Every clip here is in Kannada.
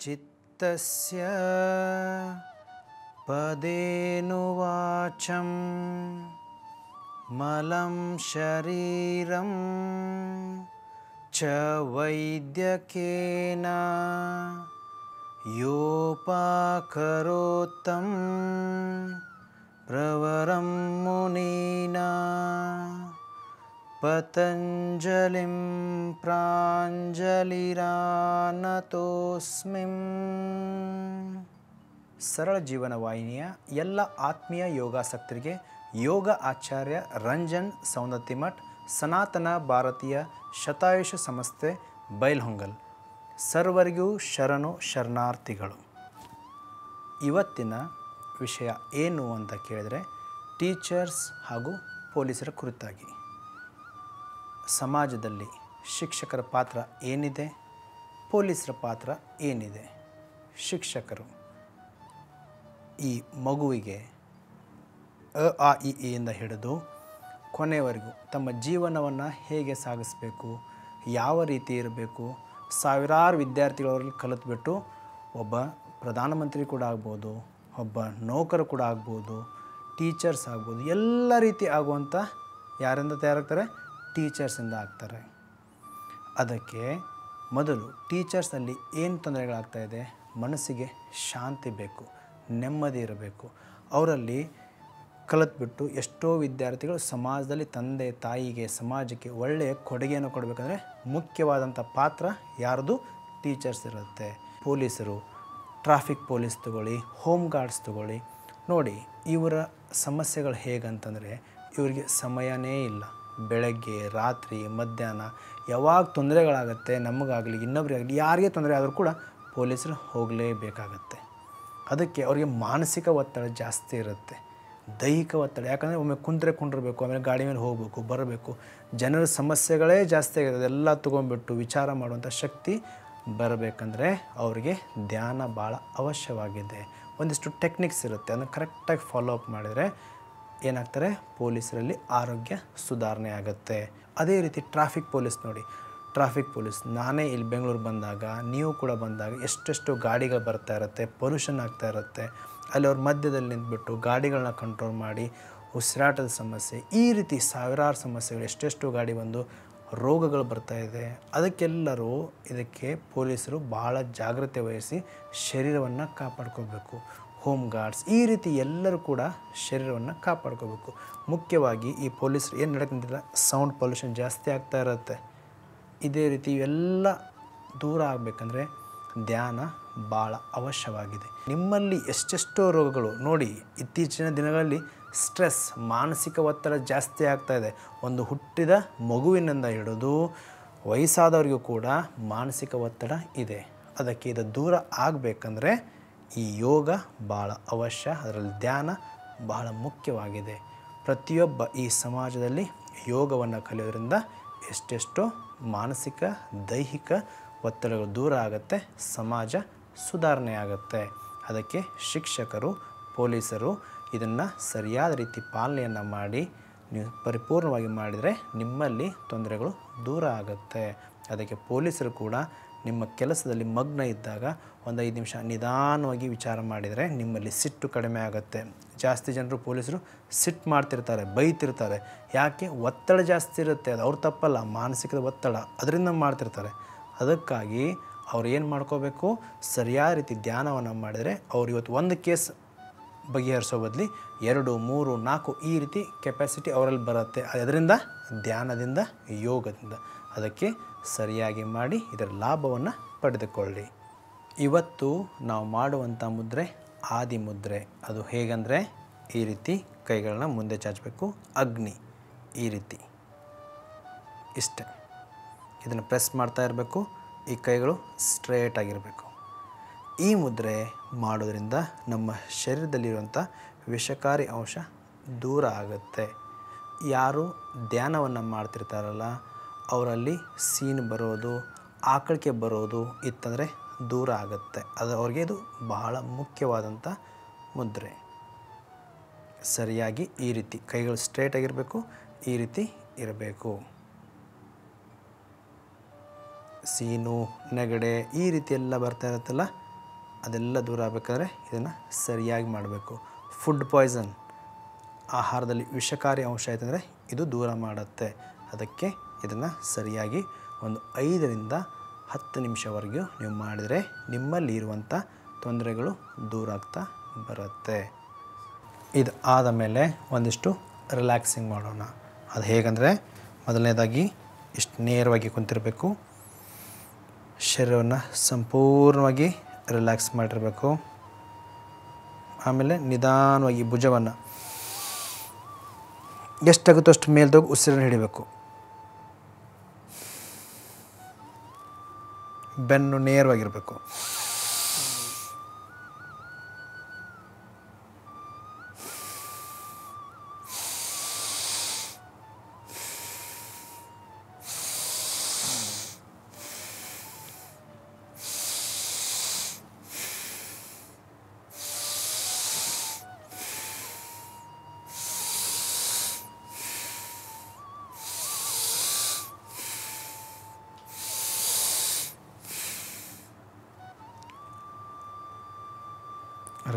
चित्तस्य पदेनुवाचं मलं शरीरं च वैद्यकेन योपाकरोत्तं प्रवरं मुनीना ಪತಂಜಲಿಂ ಪ್ರಾಂಜಲಿರಾನತೋಸ್ಮಿಂ ಸರಳ ಜೀವನ ವಾಹಿನಿಯ ಎಲ್ಲ ಆತ್ಮೀಯ ಯೋಗಾಸಕ್ತರಿಗೆ ಯೋಗ ಆಚಾರ್ಯ ರಂಜನ್ ಸೌಂದತಿಮಠ್ ಸನಾತನ ಭಾರತೀಯ ಶತಾಯುಷ ಸಂಸ್ಥೆ ಬೈಲ್ಹೊಂಗಲ್ ಸರ್ವರಿಗೂ ಶರಣು ಶರಣಾರ್ಥಿಗಳು. ಇವತ್ತಿನ ವಿಷಯ ಏನು ಅಂತ ಕೇಳಿದರೆ ಟೀಚರ್ಸ್ ಹಾಗೂ ಪೊಲೀಸರ ಕುರಿತಾಗಿ. ಸಮಾಜದಲ್ಲಿ ಶಿಕ್ಷಕರ ಪಾತ್ರ ಏನಿದೆ? ಪೊಲೀಸರ ಪಾತ್ರ ಏನಿದೆ? ಶಿಕ್ಷಕರು ಈ ಮಗುವಿಗೆ ಅ, ಆ, ಇ ಇಂದ ಹಿಡಿದು ಕೊನೆಯವರೆಗೂ ತಮ್ಮ ಜೀವನವನ್ನು ಹೇಗೆ ಸಾಗಿಸಬೇಕು? ಯಾವ ರೀತಿ ಇರಬೇಕು? ಸಾವಿರಾರು ವಿದ್ಯಾರ್ಥಿಗಳವರಲ್ಲಿ ಕಲಿತ್ಬಿಟ್ಟು ಒಬ್ಬ ಪ್ರಧಾನಮಂತ್ರಿ ಕೂಡ ಆಗ್ಬೋದು, ಒಬ್ಬ ನೌಕರು ಕೂಡ ಆಗ್ಬೋದು, ಟೀಚರ್ಸ್ ಆಗ್ಬೋದು, ಎಲ್ಲ ರೀತಿ ಆಗುವಂಥ ಯಾರಿಂದ ತಯಾರಾಗ್ತಾರೆ? ಟೀಚರ್ಸಿಂದ ಆಗ್ತಾರೆ. ಅದಕ್ಕೆ ಮೊದಲು ಟೀಚರ್ಸಲ್ಲಿ ಏನು ತೊಂದರೆಗಳಾಗ್ತಾ ಇದೆ? ಮನಸ್ಸಿಗೆ ಶಾಂತಿ ಬೇಕು, ನೆಮ್ಮದಿ ಇರಬೇಕು. ಅವರಲ್ಲಿ ಕಲಿತ್ಬಿಟ್ಟು ಎಷ್ಟೋ ವಿದ್ಯಾರ್ಥಿಗಳು ಸಮಾಜದಲ್ಲಿ ತಂದೆ, ತಾಯಿಗೆ, ಸಮಾಜಕ್ಕೆ ಒಳ್ಳೆಯ ಕೊಡುಗೆಯನ್ನು ಕೊಡಬೇಕಂದ್ರೆ ಮುಖ್ಯವಾದಂಥ ಪಾತ್ರ ಯಾರ್ದು? ಟೀಚರ್ಸ್ ಇರುತ್ತೆ. ಪೊಲೀಸರು, ಟ್ರಾಫಿಕ್ ಪೊಲೀಸ್ ತಗೊಳ್ಳಿ, ಹೋಮ್ ಗಾರ್ಡ್ಸ್ ತಗೊಳ್ಳಿ. ನೋಡಿ, ಇವರ ಸಮಸ್ಯೆಗಳು ಹೇಗಂತಂದರೆ, ಇವರಿಗೆ ಸಮಯನೇ ಇಲ್ಲ. ಬೆಳಗ್ಗೆ, ರಾತ್ರಿ, ಮಧ್ಯಾಹ್ನ ಯಾವಾಗ ತೊಂದರೆಗಳಾಗತ್ತೆ ನಮಗಾಗಲಿ ಇನ್ನೊಬ್ಬರಿಗಾಗಲಿ ಯಾರಿಗೆ ತೊಂದರೆ ಆದರೂ ಕೂಡ ಪೊಲೀಸರು ಹೋಗಲೇಬೇಕಾಗತ್ತೆ. ಅದಕ್ಕೆ ಅವರಿಗೆ ಮಾನಸಿಕ ಒತ್ತಡ ಜಾಸ್ತಿ ಇರುತ್ತೆ. ದೈಹಿಕ ಒತ್ತಡ, ಯಾಕಂದರೆ ಒಮ್ಮೆ ಕುಂದ್ರೆ ಕುಂಡಿರಬೇಕು, ಆಮೇಲೆ ಗಾಡಿ ಮೇಲೆ ಹೋಗಬೇಕು, ಬರಬೇಕು. ಜನರ ಸಮಸ್ಯೆಗಳೇ ಜಾಸ್ತಿ ಆಗಿದೆ, ಅದೆಲ್ಲ ತೊಗೊಂಡ್ಬಿಟ್ಟು ವಿಚಾರ ಮಾಡುವಂಥ ಶಕ್ತಿ ಬರಬೇಕಂದ್ರೆ ಅವರಿಗೆ ಧ್ಯಾನ ಭಾಳ ಅವಶ್ಯವಾಗಿದೆ. ಒಂದಿಷ್ಟು ಟೆಕ್ನಿಕ್ಸ್ ಇರುತ್ತೆ, ಅದನ್ನು ಕರೆಕ್ಟಾಗಿ ಫಾಲೋ ಅಪ್ ಮಾಡಿದರೆ ಏನಾಗ್ತಾರೆ? ಪೊಲೀಸರಲ್ಲಿ ಆರೋಗ್ಯ ಸುಧಾರಣೆ ಆಗುತ್ತೆ. ಅದೇ ರೀತಿ ಟ್ರಾಫಿಕ್ ಪೊಲೀಸ್ ನೋಡಿ. ಟ್ರಾಫಿಕ್ ಪೊಲೀಸ್, ನಾನೇ ಇಲ್ಲಿ ಬೆಂಗಳೂರು ಬಂದಾಗ, ನೀವು ಕೂಡ ಬಂದಾಗ ಎಷ್ಟೆಷ್ಟು ಗಾಡಿಗಳು ಬರ್ತಾ ಇರುತ್ತೆ, ಪೊಲ್ಯೂಷನ್ ಆಗ್ತಾ ಇರುತ್ತೆ. ಅಲ್ಲಿ ಅವ್ರ ಮಧ್ಯದಲ್ಲಿ ನಿಂತ್ಬಿಟ್ಟು ಗಾಡಿಗಳನ್ನ ಕಂಟ್ರೋಲ್ ಮಾಡಿ, ಉಸಿರಾಟದ ಸಮಸ್ಯೆ, ಈ ರೀತಿ ಸಾವಿರಾರು ಸಮಸ್ಯೆಗಳು, ಎಷ್ಟೆಷ್ಟು ಗಾಡಿ ಬಂದು ರೋಗಗಳು ಬರ್ತಾ ಇದೆ. ಅದಕ್ಕೆಲ್ಲರೂ ಇದಕ್ಕೆ ಪೊಲೀಸರು ಭಾಳ ಜಾಗ್ರತೆ ವಹಿಸಿ ಶರೀರವನ್ನು ಕಾಪಾಡ್ಕೋಬೇಕು. Home guards. ಈ ರೀತಿ ಎಲ್ಲರೂ ಕೂಡ ಶರೀರವನ್ನು ಕಾಪಾಡ್ಕೋಬೇಕು. ಮುಖ್ಯವಾಗಿ ಈ ಪೊಲೀಸರು ಏನು ನಡೀತಿಲ್ಲ ಸೌಂಡ್ ಪೊಲ್ಯೂಷನ್ ಜಾಸ್ತಿ ಆಗ್ತಾ ಇರುತ್ತೆ. ಇದೇ ರೀತಿ ಇವೆಲ್ಲ ದೂರ ಆಗಬೇಕಂದ್ರೆ ಧ್ಯಾನ ಭಾಳ ಅವಶ್ಯವಾಗಿದೆ. ನಿಮ್ಮಲ್ಲಿ ಎಷ್ಟೆಷ್ಟೋ ರೋಗಗಳು ನೋಡಿ, ಇತ್ತೀಚಿನ ದಿನಗಳಲ್ಲಿ ಸ್ಟ್ರೆಸ್, ಮಾನಸಿಕ ಒತ್ತಡ ಜಾಸ್ತಿ ಆಗ್ತಾ ಇದೆ. ಒಂದು ಹುಟ್ಟಿದ ಮಗುವಿನಿಂದ ಹಿಡಿದು ವಯಸ್ಸಾದವರಿಗೂ ಕೂಡ ಮಾನಸಿಕ ಒತ್ತಡ ಇದೆ. ಅದಕ್ಕೆ ಇದು ದೂರ ಆಗಬೇಕಂದ್ರೆ ಈ ಯೋಗ ಭಾಳ ಅವಶ್ಯ. ಅದರಲ್ಲಿ ಧ್ಯಾನ ಬಹಳ ಮುಖ್ಯವಾಗಿದೆ. ಪ್ರತಿಯೊಬ್ಬ ಈ ಸಮಾಜದಲ್ಲಿ ಯೋಗವನ್ನು ಕಲಿಯೋದ್ರಿಂದ ಎಷ್ಟೆಷ್ಟೋ ಮಾನಸಿಕ, ದೈಹಿಕ ಒತ್ತಡಗಳು ದೂರ ಆಗುತ್ತೆ, ಸಮಾಜ ಸುಧಾರಣೆ ಆಗುತ್ತೆ ಅದಕ್ಕೆ ಶಿಕ್ಷಕರು, ಪೊಲೀಸರು ಇದನ್ನು ಸರಿಯಾದ ರೀತಿ ಪಾಲನೆಯನ್ನು ಮಾಡಿ, ನೀವು ಪರಿಪೂರ್ಣವಾಗಿ ಮಾಡಿದರೆ ನಿಮ್ಮಲ್ಲಿ ತೊಂದರೆಗಳು ದೂರ ಆಗುತ್ತೆ. ಅದಕ್ಕೆ ಪೊಲೀಸರು ಕೂಡ ನಿಮ್ಮ ಕೆಲಸದಲ್ಲಿ ಮಗ್ನ ಇದ್ದಾಗ ಒಂದು ಐದು ನಿಮಿಷ ನಿಧಾನವಾಗಿ ವಿಚಾರ ಮಾಡಿದರೆ ನಿಮ್ಮಲ್ಲಿ ಸಿಟ್ಟು ಕಡಿಮೆ ಆಗುತ್ತೆ. ಜಾಸ್ತಿ ಜನರು ಪೊಲೀಸರು ಸಿಟ್ಟು ಮಾಡ್ತಿರ್ತಾರೆ, ಬೈತಿರ್ತಾರೆ. ಯಾಕೆ? ಒತ್ತಡ ಜಾಸ್ತಿ ಇರುತ್ತೆ. ಅದು ಅವ್ರ ತಪ್ಪಲ್ಲ, ಮಾನಸಿಕದ ಒತ್ತಡ ಅದರಿಂದ ಮಾಡ್ತಿರ್ತಾರೆ. ಅದಕ್ಕಾಗಿ ಅವ್ರು ಏನು ಮಾಡ್ಕೋಬೇಕು? ಸರಿಯಾದ ರೀತಿ ಧ್ಯಾನವನ್ನು ಮಾಡಿದರೆ ಅವ್ರು ಇವತ್ತು ಒಂದು ಕೇಸ್ ಬಗೆಹರಿಸೋ ಬದಲಿ ಎರಡು, ಮೂರು, ನಾಲ್ಕು ಈ ರೀತಿ ಕೆಪಾಸಿಟಿ ಅವರಲ್ಲಿ ಬರುತ್ತೆ. ಅದರಿಂದ, ಧ್ಯಾನದಿಂದ, ಯೋಗದಿಂದ. ಅದಕ್ಕೆ ಸರಿಯಾಗಿ ಮಾಡಿ ಇದರ ಲಾಭವನ್ನು ಪಡೆದುಕೊಳ್ಳಿ. ಇವತ್ತು ನಾವು ಮಾಡುವಂಥ ಮುದ್ರೆ ಆದಿ ಮುದ್ರೆ. ಅದು ಹೇಗಂದರೆ ಈ ರೀತಿ ಕೈಗಳನ್ನ ಮುಂದೆ ಚಾಚಬೇಕು. ಅಗ್ನಿ ಈ ರೀತಿ. ಇಷ್ಟೆ. ಇದನ್ನು ಪ್ರೆಸ್ ಮಾಡ್ತಾ ಇರಬೇಕು. ಈ ಕೈಗಳು ಸ್ಟ್ರೇಟ್ ಆಗಿರಬೇಕು. ಈ ಮುದ್ರೆ ಮಾಡೋದರಿಂದ ನಮ್ಮ ಶರೀರದಲ್ಲಿರುವಂಥ ವಿಷಕಾರಿ ಅಂಶ ದೂರ ಆಗುತ್ತೆ. ಯಾರು ಧ್ಯಾನವನ್ನು ಮಾಡ್ತಿರ್ತಾರಲ್ಲ ಅವರಲ್ಲಿ ಸೀನ್ ಬರೋದು, ಆಕಳಿಕೆ ಬರೋದು ಇತ್ತಂದರೆ ದೂರ ಆಗುತ್ತೆ. ಅದು ಅವ್ರಿಗೆ ಇದು ಬಹಳ ಮುಖ್ಯವಾದಂಥ ಮುದ್ರೆ. ಸರಿಯಾಗಿ ಈ ರೀತಿ ಕೈಗಳು ಸ್ಟ್ರೇಟಾಗಿರಬೇಕು ಈ ರೀತಿ ಇರಬೇಕು. ಸೀನು, ನೆಗಡೆ ಈ ರೀತಿ ಎಲ್ಲ ಬರ್ತಾ ಇರುತ್ತಲ್ಲ, ಅದೆಲ್ಲ ದೂರ ಆಗಬೇಕಾದ್ರೆ ಇದನ್ನು ಸರಿಯಾಗಿ ಮಾಡಬೇಕು. ಫುಡ್ ಪಾಯ್ಸನ್, ಆಹಾರದಲ್ಲಿ ವಿಷಕಾರಿ ಅಂಶ ಆಯ್ತಂದರೆ ಇದು ದೂರ ಮಾಡುತ್ತೆ. ಅದಕ್ಕೆ ಇದನ್ನು ಸರಿಯಾಗಿ ಒಂದು ಐದರಿಂದ ಹತ್ತು ನಿಮಿಷವರೆಗೂ ನೀವು ಮಾಡಿದರೆ ನಿಮ್ಮಲ್ಲಿ ಇರುವಂಥ ತೊಂದರೆಗಳು ದೂರ ಆಗ್ತಾ ಬರುತ್ತೆ. ಇದು ಆದ ಮೇಲೆ ಒಂದಿಷ್ಟು ರಿಲ್ಯಾಕ್ಸಿಂಗ್ ಮಾಡೋಣ. ಅದು ಹೇಗಂದರೆ ಮೊದಲನೇದಾಗಿ ಇಷ್ಟು ನೇರವಾಗಿ ಕುಂತಿರಬೇಕು. ಶರೀರವನ್ನು ಸಂಪೂರ್ಣವಾಗಿ ರಿಲ್ಯಾಕ್ಸ್ ಮಾಡಿರಬೇಕು. ಆಮೇಲೆ ನಿಧಾನವಾಗಿ ಭುಜವನ್ನು ಎಷ್ಟಾಗುತ್ತೋ ಅಷ್ಟು ಮೇಲ್ದೋಗಿ ಉಸಿರನ್ನು ಹಿಡಿಬೇಕು. ಬೆನ್ನು ನೇರವಾಗಿರಬೇಕು.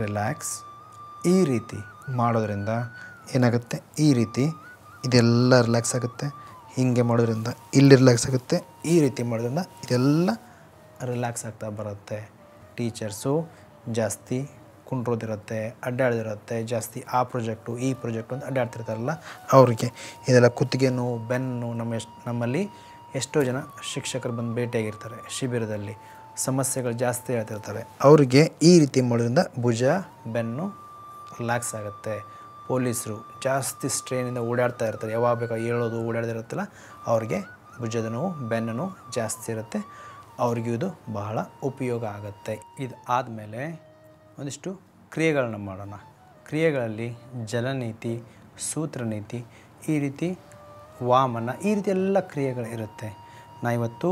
ರಿಲ್ಯಾಕ್ಸ್ ಈ ರೀತಿ ಮಾಡೋದ್ರಿಂದ ಏನಾಗುತ್ತೆ? ಈ ರೀತಿ ಇದೆಲ್ಲ ರಿಲ್ಯಾಕ್ಸ್ ಆಗುತ್ತೆ, ಹೀಗೆ ಮಾಡೋದ್ರಿಂದ ಇಲ್ಲಿ ರಿಲ್ಯಾಕ್ಸ್ ಆಗುತ್ತೆ, ಈ ರೀತಿ ಮಾಡೋದ್ರಿಂದ ಇದೆಲ್ಲ ರಿಲ್ಯಾಕ್ಸ್ ಆಗ್ತಾ ಬರುತ್ತೆ. ಟೀಚರ್ಸು ಜಾಸ್ತಿ ಕುಂಡ್ರೋದಿರುತ್ತೆ, ಅಡ್ಡಾಡೋದಿರುತ್ತೆ, ಜಾಸ್ತಿ ಆ ಪ್ರೊಜೆಕ್ಟು, ಈ ಪ್ರಾಜೆಕ್ಟು ಅಂತ ಅಡ್ಡಾಡ್ತಿರ್ತಾರಲ್ಲ, ಅವ್ರಿಗೆ ಇದೆಲ್ಲ ಕುತ್ತಿಗೆ ನೋವು ಬೆನ್ನು, ನಮ್ಮ ಎಷ್ಟು, ನಮ್ಮಲ್ಲಿ ಎಷ್ಟೋ ಜನ ಶಿಕ್ಷಕರು ಬಂದು ಭೇಟಿಯಾಗಿರ್ತಾರೆ ಶಿಬಿರದಲ್ಲಿ. ಸಮಸ್ಯೆಗಳು ಜಾಸ್ತಿ ಹೇಳ್ತಿರ್ತಾರೆ ಅವರಿಗೆ ಈ ರೀತಿ ಮಾಡೋದ್ರಿಂದ ಭುಜ, ಬೆನ್ನು ರಿಲ್ಯಾಕ್ಸ್ ಆಗುತ್ತೆ. ಪೊಲೀಸರು ಜಾಸ್ತಿ ಸ್ಟ್ರೈನಿಂದ ಓಡಾಡ್ತಾ ಇರ್ತಾರೆ. ಯಾವಾಗ ಬೇಕೋ ಹೇಳೋದು ಓಡಾಡ್ದಿರುತ್ತಲ್ಲ ಅವ್ರಿಗೆ ಭುಜದ ನೋವು, ಬೆನ್ನು ನೋವು ಜಾಸ್ತಿ ಇರುತ್ತೆ. ಅವ್ರಿಗೂ ಇದು ಬಹಳ ಉಪಯೋಗ ಆಗುತ್ತೆ. ಇದು ಆದಮೇಲೆ ಒಂದಿಷ್ಟು ಕ್ರಿಯೆಗಳನ್ನ ಮಾಡೋಣ. ಕ್ರಿಯೆಗಳಲ್ಲಿ ಜಲನೀತಿ, ಸೂತ್ರನೀತಿ, ಈ ರೀತಿ ವಾಮನ, ಈ ರೀತಿ ಎಲ್ಲ ಕ್ರಿಯೆಗಳು ಇರುತ್ತೆ ನಾ ಇವತ್ತು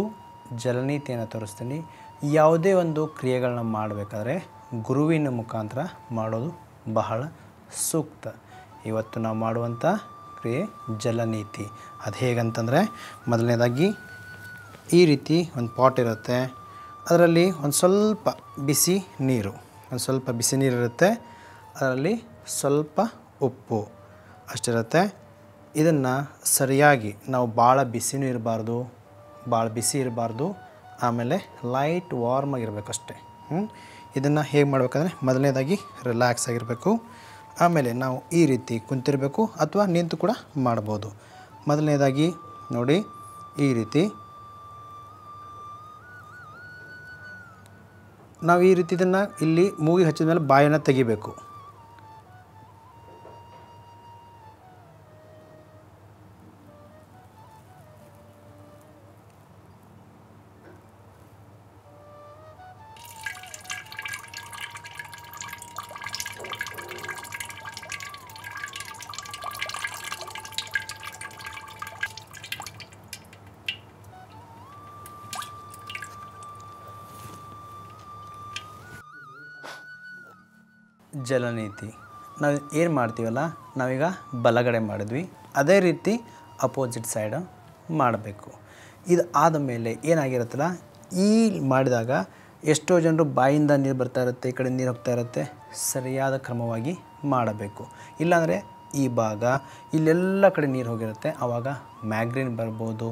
ಜಲನೀತಿಯನ್ನು ತೋರಿಸ್ತೀನಿ. ಯಾವುದೇ ಒಂದು ಕ್ರಿಯೆಗಳನ್ನ ಮಾಡಬೇಕಾದ್ರೆ ಗುರುವಿನ ಮುಖಾಂತರ ಮಾಡೋದು ಬಹಳ ಸೂಕ್ತ. ಇವತ್ತು ನಾವು ಮಾಡುವಂಥ ಕ್ರಿಯೆ ಜಲನೀತಿ. ಅದು ಹೇಗಂತಂದರೆ ಮೊದಲನೇದಾಗಿ ಈ ರೀತಿ ಒಂದು ಪಾಟ್ ಇರುತ್ತೆ. ಅದರಲ್ಲಿ ಒಂದು ಸ್ವಲ್ಪ ಬಿಸಿ ನೀರು. ಒಂದು ಸ್ವಲ್ಪ ಬಿಸಿ ನೀರು ಇರುತ್ತೆ. ಅದರಲ್ಲಿ ಸ್ವಲ್ಪ ಉಪ್ಪು ಅಷ್ಟಿರುತ್ತೆ. ಇದನ್ನು ಸರಿಯಾಗಿ ನಾವು ಭಾಳ ಬಿಸಿನೂ ಇರಬಾರ್ದು. ಭಾಳ ಬಿಸಿ ಇರಬಾರ್ದು. ಆಮೇಲೆ ಲೈಟ್ ವಾರ್ಮ್ ಆಗಿರ್ಬೇಕು ಅಷ್ಟೇ. ಇದನ್ನು ಹೇಗೆ ಮಾಡಬೇಕಂದ್ರೆ ಮೊದಲನೇದಾಗಿ ರಿಲ್ಯಾಕ್ಸ್ ಆಗಿರಬೇಕು. ಆಮೇಲೆ ನಾವು ಈ ರೀತಿ ಕುಂತಿರಬೇಕು ಅಥವಾ ನಿಂತು ಕೂಡ ಮಾಡ್ಬೋದು. ಮೊದಲನೇದಾಗಿ ನೋಡಿ, ಈ ರೀತಿ. ನಾವು ಈ ರೀತಿ ಇದನ್ನು ಇಲ್ಲಿ ಮೂಗಿ ಹಚ್ಚಿದ ಮೇಲೆ ಬಾಯನ್ನು ತೆಗಿಬೇಕು. ಜಲನೀತಿ. ನಾವು ಏನು ಮಾಡ್ತೀವಲ್ಲ, ನಾವೀಗ ಬಲಗಡೆ ಮಾಡಿದ್ವಿ. ಅದೇ ರೀತಿ ಅಪೋಸಿಟ್ ಸೈಡ್ ಮಾಡಬೇಕು. ಇದು ಆದ ಮೇಲೆ ಏನಾಗಿರುತ್ತಲ್ಲ, ಈ ಮಾಡಿದಾಗ ಎಷ್ಟೋ ಜನರು ಬಾಯಿಂದ ನೀರು ಬರ್ತಾ ಇರುತ್ತೆ, ಈ ಕಡೆ ನೀರು ಹೋಗ್ತಾ ಇರುತ್ತೆ, ಸರಿಯಾದ ಕ್ರಮವಾಗಿ ಮಾಡಬೇಕು. ಇಲ್ಲಾಂದರೆ ಈ ಭಾಗ, ಇಲ್ಲೆಲ್ಲ ಕಡೆ ನೀರು ಹೋಗಿರುತ್ತೆ ಆವಾಗ ಮ್ಯಾಗ್ರಿನ್ ಬರ್ಬೋದು,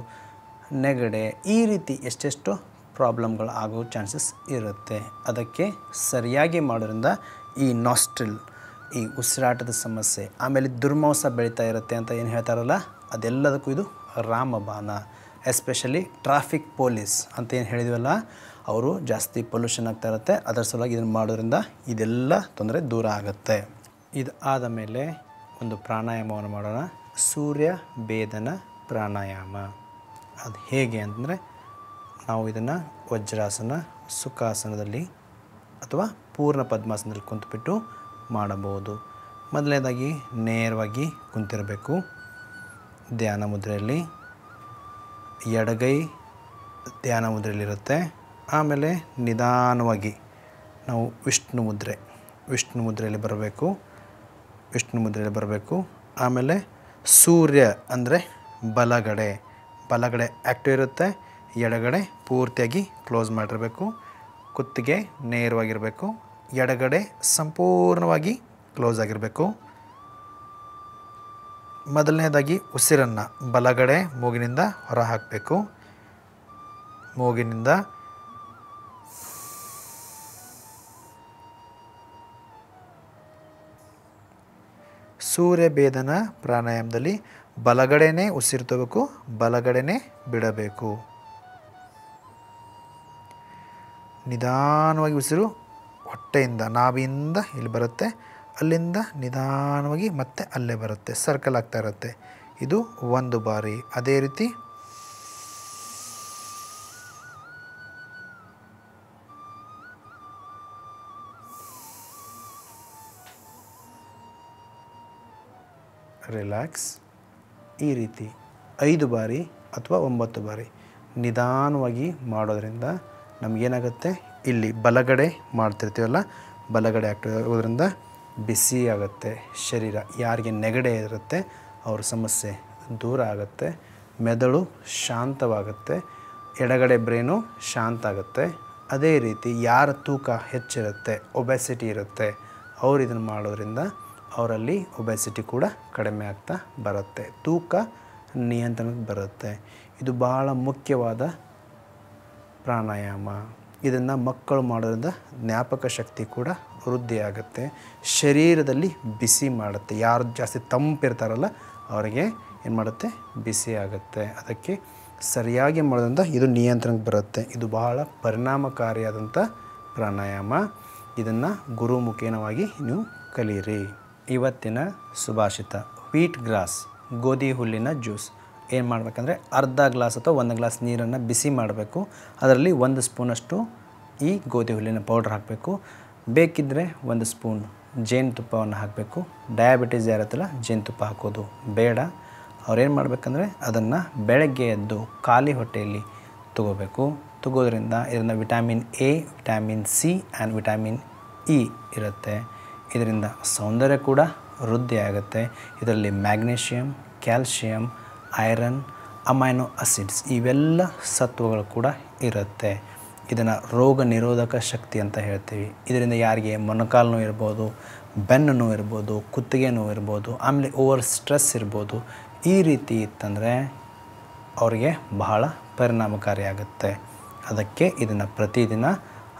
ನೆಗಡೆ, ಈ ರೀತಿ ಎಷ್ಟೆಷ್ಟು ಪ್ರಾಬ್ಲಮ್ಗಳು ಆಗೋ ಚಾನ್ಸಸ್ ಇರುತ್ತೆ. ಅದಕ್ಕೆ ಸರಿಯಾಗಿ ಮಾಡೋದ್ರಿಂದ ಈ ನಾಸ್ಟ್ರಿಲ್ ಈ ಉಸಿರಾಟದ ಸಮಸ್ಯೆ, ಆಮೇಲೆ ದುರ್ಮಾಂಸ ಬೆಳೀತಾ ಇರುತ್ತೆ ಅಂತ ಏನು ಹೇಳ್ತಾರಲ್ಲ, ಅದೆಲ್ಲದಕ್ಕೂ ಇದು ರಾಮಬಾನ ಎಸ್ಪೆಷಲಿ ಟ್ರಾಫಿಕ್ ಪೊಲೀಸ್ ಅಂತ ಏನು ಹೇಳಿದ್ವಲ್ಲ, ಅವರು ಜಾಸ್ತಿ ಪೊಲ್ಯೂಷನ್ ಆಗ್ತಾ ಇರುತ್ತೆ. ಅದರ ಸಲುವಾಗಿ ಇದನ್ನು ಮಾಡೋದ್ರಿಂದ ಇದೆಲ್ಲ ತೊಂದರೆ ದೂರ ಆಗುತ್ತೆ. ಇದು ಆದ ಮೇಲೆ ಒಂದು ಪ್ರಾಣಾಯಾಮವನ್ನು ಮಾಡೋಣ. ಸೂರ್ಯ ಭೇದನ ಪ್ರಾಣಾಯಾಮ. ಅದು ಹೇಗೆ ಅಂತಂದರೆ ನಾವು ಇದನ್ನು ವಜ್ರಾಸನ, ಸುಖಾಸನದಲ್ಲಿ ಅಥವಾ ಪೂರ್ಣ ಪದ್ಮಾಸನದಲ್ಲಿ ಕುಂತುಬಿಟ್ಟು ಮಾಡಬಹುದು. ಮೊದಲನೇದಾಗಿ ನೇರವಾಗಿ ಕುಂತಿರಬೇಕು. ಧ್ಯಾನ ಮುದ್ರೆಯಲ್ಲಿ ಎಡಗೈ ಧ್ಯಾನ ಮುದ್ರೆಯಲ್ಲಿರುತ್ತೆ. ಆಮೇಲೆ ನಿಧಾನವಾಗಿ ನಾವು ವಿಷ್ಣು ಮುದ್ರೆ, ವಿಷ್ಣು ಮುದ್ರೆಯಲ್ಲಿ ಬರಬೇಕು, ವಿಷ್ಣು ಮುದ್ರೆಯಲ್ಲಿ ಬರಬೇಕು. ಆಮೇಲೆ ಸೂರ್ಯ ಅಂದರೆ ಬಲಗಡೆ ಬಲಗಡೆ ಆ್ಯಕ್ಟಿವ್ ಇರುತ್ತೆ. ಎಡಗಡೆ ಪೂರ್ತಿಯಾಗಿ ಕ್ಲೋಸ್ ಮಾಡಿರಬೇಕು. ಕುತ್ತಿಗೆ ನೇರವಾಗಿರಬೇಕು. ಎಡಗಡೆ ಸಂಪೂರ್ಣವಾಗಿ ಕ್ಲೋಸ್ ಆಗಿರಬೇಕು. ಮೊದಲನೇದಾಗಿ ಉಸಿರನ್ನು ಬಲಗಡೆ ಮೂಗಿನಿಂದ ಹೊರ ಹಾಕಬೇಕು ಮೂಗಿನಿಂದ ಸೂರ್ಯಭೇದನ ಪ್ರಾಣಾಯಾಮದಲ್ಲಿ ಬಲಗಡೆನೇ ಉಸಿರು ತಗೋಬೇಕು, ಬಲಗಡೆನೇ ಬಿಡಬೇಕು. ನಿಧಾನವಾಗಿ ಉಸಿರು ಹೊಟ್ಟೆಯಿಂದ, ನಾಭಿಯಿಂದ ಇಲ್ಲಿ ಬರುತ್ತೆ. ಅಲ್ಲಿಂದ ನಿಧಾನವಾಗಿ ಮತ್ತೆ ಅಲ್ಲೇ ಬರುತ್ತೆ. ಸರ್ಕಲ್ ಆಗ್ತಾ ಇರುತ್ತೆ. ಇದು ಒಂದು ಬಾರಿ. ಅದೇ ರೀತಿ ರಿಲ್ಯಾಕ್ಸ್ ಈ ರೀತಿ ಐದು ಬಾರಿ ಅಥವಾ ಒಂಬತ್ತು ಬಾರಿ ನಿಧಾನವಾಗಿ ಮಾಡೋದ್ರಿಂದ ನಮಗೇನಾಗುತ್ತೆ? ಇಲ್ಲಿ ಬಲಗಡೆ ಮಾಡ್ತಿರ್ತೀವಲ್ಲ, ಬಲಗಡೆ ಆಗ್ತಿರೋದ್ರಿಂದ ಬಿಸಿ ಆಗುತ್ತೆ ಶರೀರ. ಯಾರಿಗೆ ನೆಗಡೆ ಇರುತ್ತೆ, ಅವ್ರ ಸಮಸ್ಯೆ ದೂರ ಆಗುತ್ತೆ. ಮೆದುಳು ಶಾಂತವಾಗುತ್ತೆ, ಎಡಗಡೆ ಬ್ರೈನು ಶಾಂತ ಆಗುತ್ತೆ. ಅದೇ ರೀತಿ ಯಾರ ತೂಕ ಹೆಚ್ಚಿರುತ್ತೆ ಒಬೆಸಿಟಿ ಇರುತ್ತೆ, ಅವ್ರು ಇದನ್ನು ಮಾಡೋದ್ರಿಂದ ಅವರಲ್ಲಿ ಒಬೆಸಿಟಿ ಕೂಡ ಕಡಿಮೆ ಆಗ್ತಾ ಬರುತ್ತೆ. ತೂಕ ನಿಯಂತ್ರಣಕ್ಕೆ ಬರುತ್ತೆ. ಇದು ಬಹಳ ಮುಖ್ಯವಾದ ಪ್ರಾಣಾಯಾಮ, ಇದನ್ನು ಮಕ್ಕಳು ಮಾಡೋದ್ರಿಂದ ಜ್ಞಾಪಕ ಶಕ್ತಿ ಕೂಡ ವೃದ್ಧಿ ಆಗುತ್ತೆ. ಶರೀರದಲ್ಲಿ ಬಿಸಿ ಮಾಡುತ್ತೆ. ಯಾರು ಜಾಸ್ತಿ ತಂಪಿರ್ತಾರಲ್ಲ, ಅವರಿಗೆ ಏನು ಮಾಡುತ್ತೆ? ಬಿಸಿ ಆಗುತ್ತೆ. ಅದಕ್ಕೆ ಸರಿಯಾಗಿ ಮಾಡೋದ್ರಿಂದ ಇದು ನಿಯಂತ್ರಣಕ್ಕೆ ಬರುತ್ತೆ. ಇದು ಬಹಳ ಪರಿಣಾಮಕಾರಿಯಾದಂಥ ಪ್ರಾಣಾಯಾಮ. ಇದನ್ನು ಗುರುಮುಖೇನವಾಗಿ ನೀವು ಕಲಿಯಿರಿ. ಇವತ್ತಿನ ಸುಭಾಷಿತ ವೀಟ್ ಗ್ರಾಸ್, ಗೋಧಿ ಹುಲ್ಲಿನ ಜ್ಯೂಸ್. ಏನು ಮಾಡಬೇಕಂದ್ರೆ ಅರ್ಧ ಗ್ಲಾಸ್ ಅಥವಾ ಒಂದು ಗ್ಲಾಸ್ ನೀರನ್ನು ಬಿಸಿ ಮಾಡಬೇಕು. ಅದರಲ್ಲಿ ಒಂದು ಸ್ಪೂನಷ್ಟು ಈ ಗೋಧಿ ಹುಲ್ಲಿನ ಪೌಡ್ರ್ ಹಾಕಬೇಕು. ಬೇಕಿದ್ದರೆ ಒಂದು ಸ್ಪೂನ್ ಜೇನುತುಪ್ಪವನ್ನು ಹಾಕಬೇಕು. ಡಯಾಬಿಟೀಸ್ ಯಾರತ್ತಲ್ಲ, ಜೇನುತುಪ್ಪ ಹಾಕೋದು ಬೇಡ. ಅವ್ರೇನು ಮಾಡಬೇಕಂದ್ರೆ ಅದನ್ನು ಬೆಳಗ್ಗೆ ಎದ್ದು ಖಾಲಿ ಹೊಟ್ಟೆಯಲ್ಲಿ ತಗೋಬೇಕು. ತಗೋದ್ರಿಂದ ಇದರಿಂದ vitamin A vitamin C and vitamin E ಇರುತ್ತೆ. ಇದರಿಂದ ಸೌಂದರ್ಯ ಕೂಡ ವೃದ್ಧಿ ಆಗುತ್ತೆ ಇದರಲ್ಲಿ magnesium calcium iron, amino acids ಇವೆಲ್ಲ ಸತ್ವಗಳು ಕೂಡ ಇರುತ್ತೆ. ಇದನ್ನು ರೋಗ ನಿರೋಧಕ ಶಕ್ತಿ ಅಂತ ಹೇಳ್ತೀವಿ. ಇದರಿಂದ ಯಾರಿಗೆ ಮೊಣಕಾಲು ನೋವು ಇರ್ಬೋದು ಬೆನ್ನು ನೋವು ಇರ್ಬೋದು ಕುತ್ತಿಗೆ ನೋವು ಇರ್ಬೋದು, ಆಮೇಲೆ ಓವರ್ ಸ್ಟ್ರೆಸ್ ಇರ್ಬೋದು, ಈ ರೀತಿ ಇತ್ತಂದರೆ ಅವರಿಗೆ ಬಹಳ ಪರಿಣಾಮಕಾರಿಯಾಗುತ್ತೆ. ಅದಕ್ಕೆ ಇದನ್ನು ಪ್ರತಿದಿನ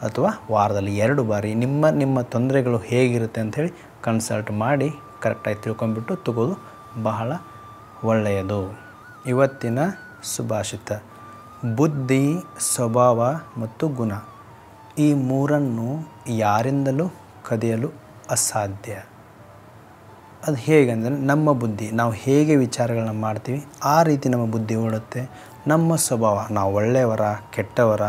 ಅಥವಾ ವಾರದಲ್ಲಿ ಎರಡು ಬಾರಿ ನಿಮ್ಮ ನಿಮ್ಮ ತೊಂದರೆಗಳು ಹೇಗಿರುತ್ತೆ ಅಂಥೇಳಿ ಕನ್ಸಲ್ಟ್ ಮಾಡಿ ಕರೆಕ್ಟಾಗಿ ತಿಳ್ಕೊಂಬಿಟ್ಟು ತಗೋದು ಬಹಳ ಒಳ್ಳೆಯದು. ಇವತ್ತಿನ ಸುಭಾಷಿತ. ಬುದ್ಧಿ, ಸ್ವಭಾವ ಮತ್ತು ಗುಣ. ಈ ಮೂರನ್ನು ಯಾರಿಂದಲೂ ಕದಿಯಲು ಅಸಾಧ್ಯ. ಅದು ಹೇಗೆಂದರೆ ನಮ್ಮ ಬುದ್ಧಿ. ನಾವು ಹೇಗೆ ವಿಚಾರಗಳನ್ನ ಮಾಡ್ತೀವಿ, ಆ ರೀತಿ ನಮ್ಮ ಬುದ್ಧಿ ಓಡುತ್ತೆ. ನಮ್ಮ ಸ್ವಭಾವ, ನಾವು ಒಳ್ಳೆಯವರ, ಕೆಟ್ಟವರ,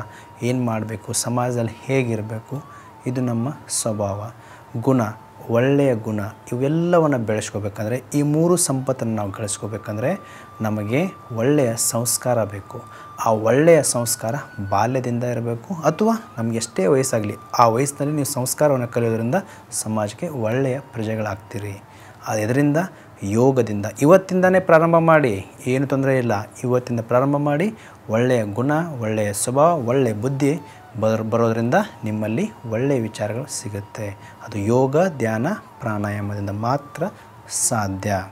ಏನು ಮಾಡಬೇಕು, ಸಮಾಜದಲ್ಲಿ ಹೇಗಿರಬೇಕು, ಇದು ನಮ್ಮ ಸ್ವಭಾವ. ಗುಣ. ಒಳ್ಳೆಯ ಗುಣ ಇವೆಲ್ಲವನ್ನು ಬೆಳೆಸ್ಕೋಬೇಕಂದ್ರೆ, ಈ ಮೂರು ಸಂಪತ್ತನ್ನು ನಾವು ಗಳಿಸ್ಕೋಬೇಕಂದ್ರೆ ನಮಗೆ ಒಳ್ಳೆಯ ಸಂಸ್ಕಾರ ಬೇಕು. ಆ ಒಳ್ಳೆಯ ಸಂಸ್ಕಾರ ಬಾಲ್ಯದಿಂದ ಇರಬೇಕು ಅಥವಾ ನಮಗೆ ಎಷ್ಟೇ ವಯಸ್ಸಾಗಲಿ, ಆ ವಯಸ್ಸಿನಲ್ಲಿ ನೀವು ಸಂಸ್ಕಾರವನ್ನು ಕಲಿಯೋದ್ರಿಂದ ಸಮಾಜಕ್ಕೆ ಒಳ್ಳೆಯ ಪ್ರಜೆಗಳಾಗ್ತೀರಿ. ಅದರಿಂದ ಯೋಗದಿಂದ. ಇವತ್ತಿಂದನೇ ಪ್ರಾರಂಭ ಮಾಡಿ. ಏನು ತೊಂದರೆ ಇಲ್ಲ. ಇವತ್ತಿಂದ ಪ್ರಾರಂಭ ಮಾಡಿ. ಒಳ್ಳೆಯ ಗುಣ, ಒಳ್ಳೆಯ ಸ್ವಭಾವ ಒಳ್ಳೆಯ ಬುದ್ಧಿ ಬರ್, ಬರೋದರಿಂದ ನಿಮ್ಮಲ್ಲಿ ಒಳ್ಳೆಯ ವಿಚಾರಗಳು ಸಿಗುತ್ತೆ. ಅದು ಯೋಗ, ಧ್ಯಾನ, ಪ್ರಾಣಾಯಾಮದಿಂದ ಮಾತ್ರ ಸಾಧ್ಯ.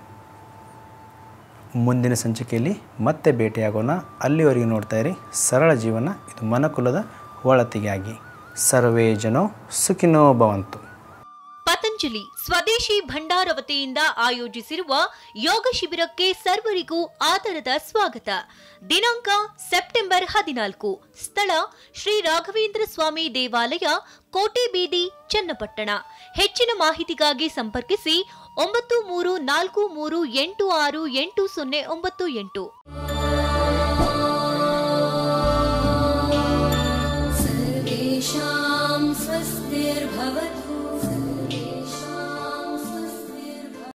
ಮುಂದಿನ ಸಂಚಿಕೆಯಲ್ಲಿ ಮತ್ತೆ ಭೇಟಿಯಾಗೋಣ. ಅಲ್ಲಿವರೆಗೆ ನೋಡ್ತಾ ಇರಿ. ಸರಳ ಜೀವನ. ಇದು ಮನಕುಲದ ಒಳತಿಗಾಗಿ ಸರ್ವೇ ಜನೋ ಸುಖಿನೋ ಭವಂತು. ಪತಂಜಲಿ ಸ್ವದೇಶಿ ಭಂಡಾರ ವತಿಯಿಂದ ಆಯೋಜಿಸಿರುವ ಯೋಗ ಶಿಬಿರಕ್ಕೆ ಸರ್ವರಿಗೂ ಆದರದ ಸ್ವಾಗತ. ದಿನಾಂಕ ಸೆಪ್ಟೆಂಬರ್ ಹದಿನಾಲ್ಕು. ಸ್ಥಳ ಶ್ರೀ ರಾಘವೇಂದ್ರ ಸ್ವಾಮಿ ದೇವಾಲಯ, ಕೋಟೆ ಬೀದಿ, ಚನ್ನಪಟ್ಟಣ. ಹೆಚ್ಚಿನ ಮಾಹಿತಿಗಾಗಿ ಸಂಪರ್ಕಿಸಿ ಒಂಬತ್ತು ಮೂರು ನಾಲ್ಕು ಮೂರು ಎಂಟು ಆರು ಎಂಟು ಸೊನ್ನೆ ಒಂಬತ್ತು ಎಂಟು.